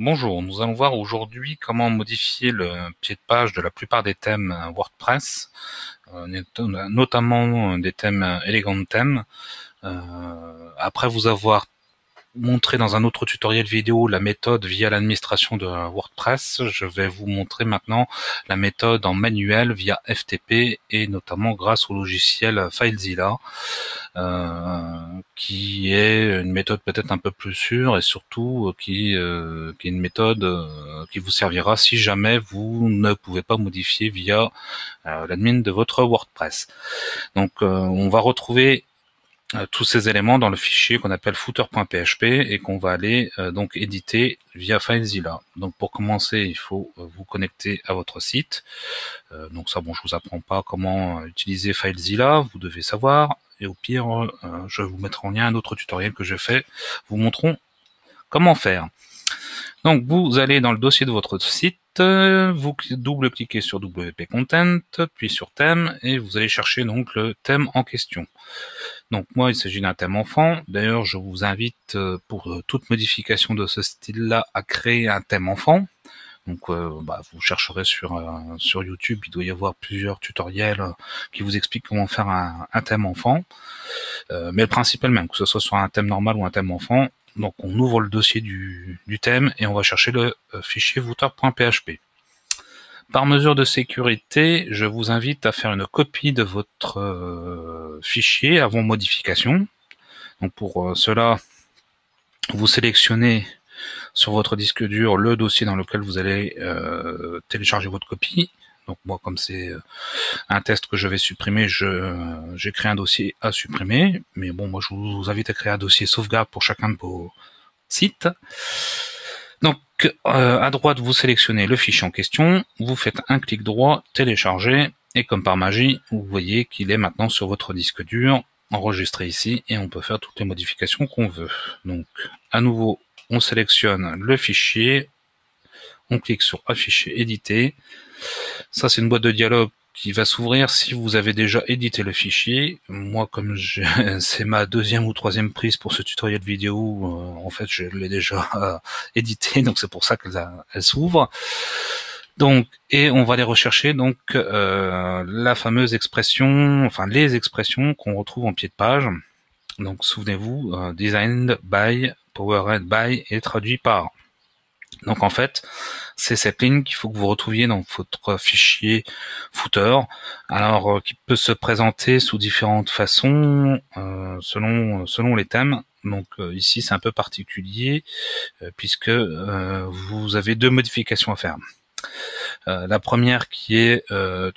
Bonjour, nous allons voir aujourd'hui comment modifier le pied de page de la plupart des thèmes WordPress, euh, notamment des thèmes Elegant thèmes. Euh, après vous avoir montrer dans un autre tutoriel vidéo la méthode via l'administration de WordPress. Je vais vous montrer maintenant la méthode en manuel via FTP et notamment grâce au logiciel FileZilla, euh, qui est une méthode peut-être un peu plus sûre et surtout qui, euh, qui est une méthode euh, qui vous servira si jamais vous ne pouvez pas modifier via l'admin de votre WordPress. Donc on va retrouver euh, tous ces éléments dans le fichier qu'on appelle footer.php et qu'on va aller euh, donc éditer via FileZilla. Donc pour commencer, il faut euh, vous connecter à votre site. donc ça, bon, je vous apprends pas comment utiliser FileZilla, vous devez savoir. Et au pire, je vous mettrai en lien un autre tutoriel que je fais, vous montrons comment faire. Donc vous allez dans le dossier de votre site, vous double-cliquez sur WP Content, puis sur thème, et vous allez chercher donc le thème en question. Donc moi, il s'agit d'un thème enfant. D'ailleurs, je vous invite euh, pour euh, toute modification de ce style-là à créer un thème enfant. Donc euh, bah, vous chercherez sur sur YouTube, il doit y avoir plusieurs tutoriels qui vous expliquent comment faire un, thème enfant. mais le principe est même, que ce soit sur un thème normal ou un thème enfant. Donc on ouvre le dossier du, du thème et on va chercher le fichier footer.php. Par mesure de sécurité, je vous invite à faire une copie de votre euh, fichier avant modification. Donc pour euh, cela, vous sélectionnez sur votre disque dur le dossier dans lequel vous allez euh, télécharger votre copie. Donc moi, comme c'est un test que je vais supprimer, j'ai créé un dossier à supprimer. Mais bon, moi je vous invite à créer un dossier sauvegarde pour chacun de vos sites. Donc euh, à droite, vous sélectionnez le fichier en question, vous faites un clic droit, télécharger, et comme par magie, vous voyez qu'il est maintenant sur votre disque dur, enregistré ici, et on peut faire toutes les modifications qu'on veut. Donc à nouveau, on sélectionne le fichier, on clique sur afficher, éditer. Ça c'est une boîte de dialogue qui va s'ouvrir si vous avez déjà édité le fichier. Moi, comme c'est ma deuxième ou troisième prise pour ce tutoriel vidéo, euh, en fait, je l'ai déjà euh, édité, donc c'est pour ça qu'elle s'ouvre. Donc, et on va aller rechercher donc euh, la fameuse expression, enfin les expressions qu'on retrouve en pied de page. Donc, souvenez-vous, designed by, powered by et traduit par. Donc en fait, c'est cette ligne qu'il faut que vous retrouviez dans votre fichier footer, alors euh, qui peut se présenter sous différentes façons euh, selon selon les thèmes. Donc euh, ici c'est un peu particulier puisque vous avez deux modifications à faire. la première qui est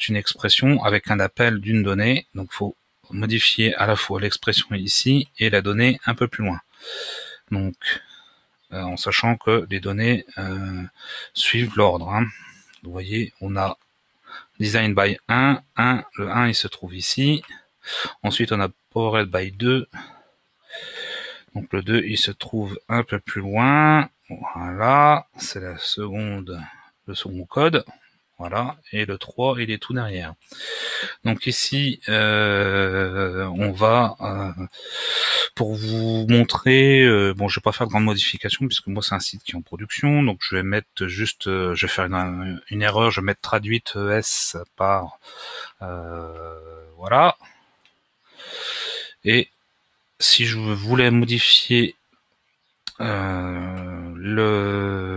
une expression avec un appel d'une donnée, donc faut modifier à la fois l'expression ici et la donnée un peu plus loin. Donc euh, en sachant que les données euh, suivent l'ordre. Hein. Vous voyez, on a design by 1, 1, le 1 il se trouve ici. Ensuite on a powered by 2. Donc le 2 il se trouve un peu plus loin. Voilà, c'est la seconde, le second code. Voilà, et le 3, il est tout derrière. Donc ici, euh, on va, euh, pour vous montrer, euh, bon, je vais pas faire de grandes modifications puisque moi c'est un site qui est en production, donc je vais mettre juste, je vais faire une, erreur, je vais mettre traduite ES par, voilà. Et si je voulais modifier le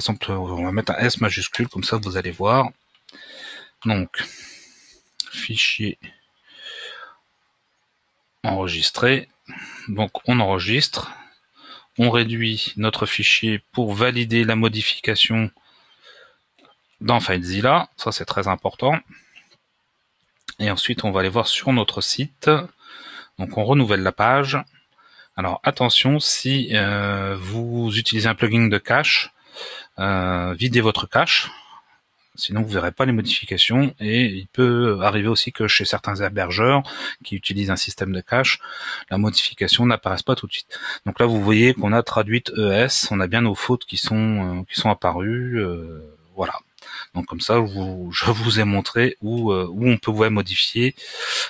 exemple, on va mettre un S majuscule, comme ça vous allez voir. Donc, fichier enregistré. Donc on enregistre, on réduit notre fichier pour valider la modification dans FileZilla, ça c'est très important. Et ensuite on va aller voir sur notre site. Donc on renouvelle la page. Alors attention, si euh, vous utilisez un plugin de cache, videz votre cache, sinon vous verrez pas les modifications et il peut arriver aussi que chez certains hébergeurs qui utilisent un système de cache, la modification n'apparaisse pas tout de suite. Donc là vous voyez qu'on a traduite ES, on a bien nos fautes qui sont euh, qui sont apparues, euh, voilà. Donc comme ça, je vous ai montré où, où on pouvait modifier.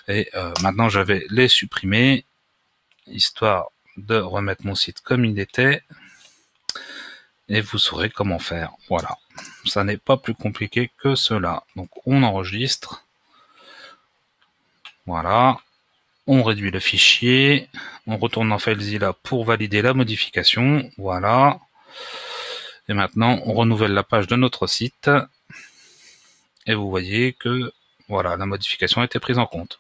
Et maintenant, je vais les supprimer, histoire de remettre mon site comme il était. Et vous saurez comment faire. Voilà, ça n'est pas plus compliqué que cela. Donc on enregistre. Voilà, on réduit le fichier, on retourne dans FileZilla pour valider la modification. Voilà. Et maintenant, on renouvelle la page de notre site. Et vous voyez que voilà, la modification a été prise en compte.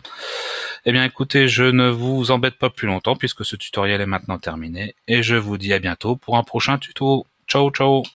Eh bien écoutez, je ne vous embête pas plus longtemps puisque ce tutoriel est maintenant terminé. Et je vous dis à bientôt pour un prochain tuto. 周周。